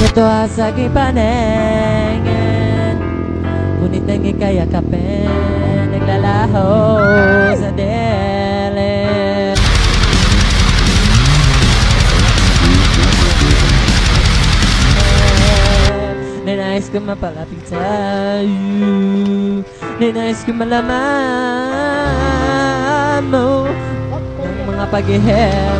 Ito sa aking paningin Ngunit nang ika'y yakapin Naglalaho sa dilim Ninais ko mapalapit sa'yo Ninais ko malaman mo Ng mga paghihirap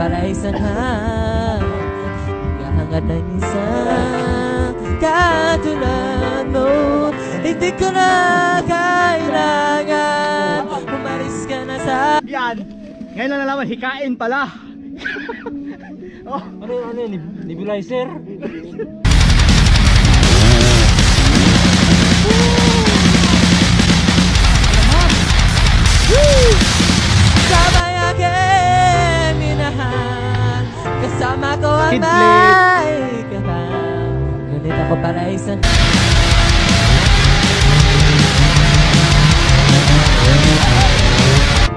Isang hang Hangad ng isang katulad mo Hindi ko na kailangan Umalis ka na sa Yan. Ngayon lang nalaman, hikain pala. oh, Ano ano yun? Nebulizer? Kasama ko ang Kid may kapal Ngunit ako pala isang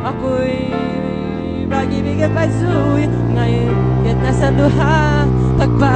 Ako'y pag-ibig at pagsuy Ngayon, kahit nasa luha Pagbabayaran